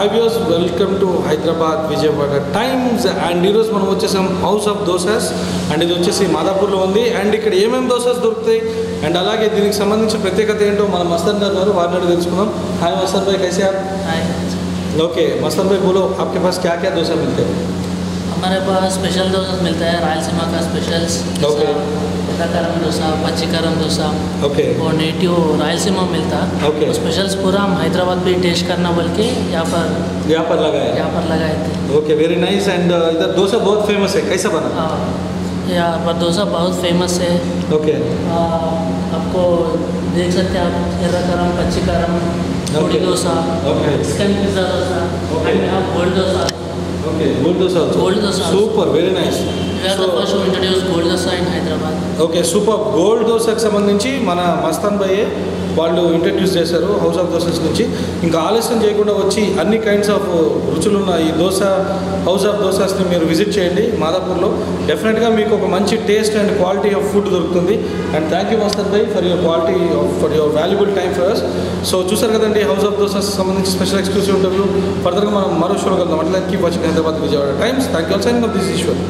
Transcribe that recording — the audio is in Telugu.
hi views welcome to Hyderabad Vijayawada times and ఈరోజు మనం వచ్చేసాం హౌస్ ఆఫ్ దోసాస్ అండ్ ఇది వచ్చేసి మాదాపూర్లో ఉంది అండ్ ఇక్కడ ఏమేమి దోసాస్ దొరుకుతాయి అండ్ అలాగే దీనికి సంబంధించిన ప్రత్యేకత ఏంటో మన మస్తన్ గారు ఉన్నారు వారిని అడిగి తెలుసుకుందాం హాయ్ మస్తన్ భాయ్ कैसे आप हाय ओके मस्तन भाई बोलो आपके पास क्या क्या डोसा मिलते हैं हमारे पास स्पेशल डोसा मिलता है रायलसीमा का स्पेशल्स Okay. करम डोसा पच्चीकरम डोसा ओके और नेटिव रायलसीमा मिलता Okay. वो स्पेशल्स पूरा हम हैदराबाद भी टेस्ट करना बोल के यहाँ पर यहाँ पर लगा है यहाँ पर लगाए थे ओके वेरी नाइस एंड इधर डोसा बहुत फेमस है कैसा बना हाँ, यहाँ पर डोसा बहुत फेमस है ओके आ, आपको देख सकते हैं आप errakaram pachikaram Okay. Roti dosa Okay. Chicken pizza dosa Okay. and यहाँ gold dosa okay gold dosa Gold dosa also. Super very nice okay super gold దోశకు సంబంధించి మన మస్తాన్ భయ్యే వాళ్ళు ఇంట్రడ్యూస్ చేశారు హౌస్ ఆఫ్ దోసెస్ నుంచి. ఇంకా ఆలస్యం చేయకుండా వచ్చి అన్ని కైండ్స్ ఆఫ్ రుచులున్న ఈ దోశ హౌస్ ఆఫ్ దోసాస్ని మీరు విజిట్ చేయండి మాదాపూర్లో. డెఫినెట్గా మీకు ఒక మంచి taste and quality of food దొరుకుతుంది. అండ్ థ్యాంక్ యూ మస్తాన్ భయ్ for your quality for your valuable time for us so చూసారు కదండి హౌస్ ఆఫ్ దోసాస్ సంబంధించి స్పెషల్ ఎక్స్క్లూసివ్ ఇంటర్వ్యూ ఫర్దర్గా మనం మరో షోలో కలుద్దాం. అట్లా keep watching Hyderabad Vijayawada Times thank you all sign off this Eshwar